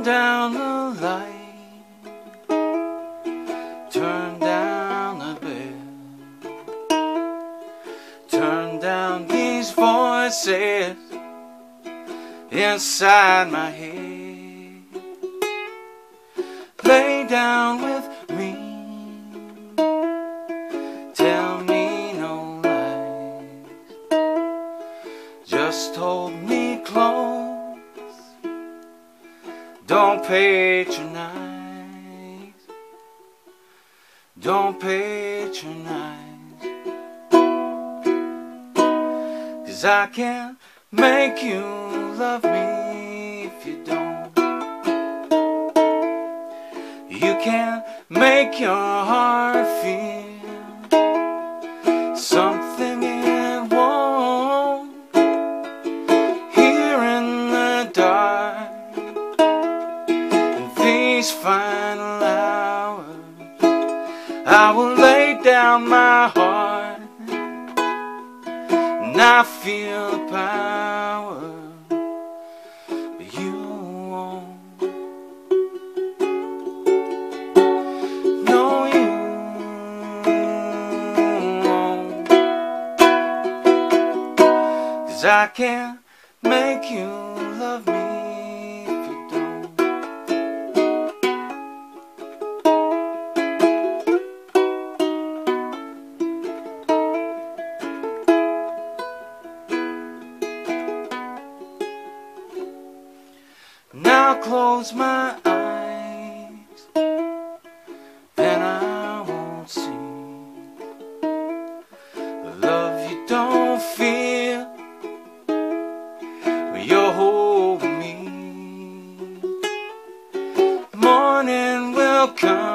Turn down the light, turn down the bell, turn down these voices inside my head. Lay down with me, tell me no lies, just hold me close. Don't patronize. Don't patronize. Cause I can't make you love me if you don't. You can't make your heart feel final hours I will lay down my heart And I feel the power. But you won't No, you won't. Cause I can't make you love me Now close my eyes, then I won't see the love you don't feel you're holding me. Morning will come,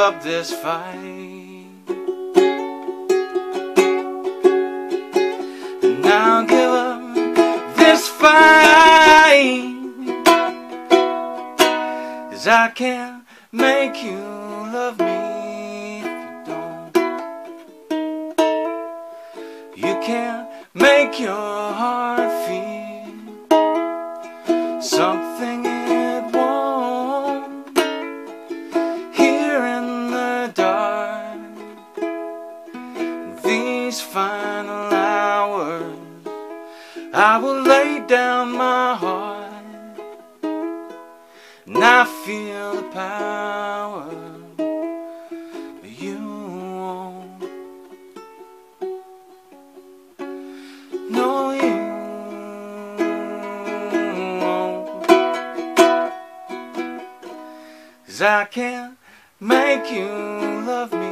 up this fight. And I'll give up this fight. Cause I can't make you love me if you don't. You can't make your heart feel hours I will lay down my heart and I feel the power but you won't no you won't. Cause I can't make you love me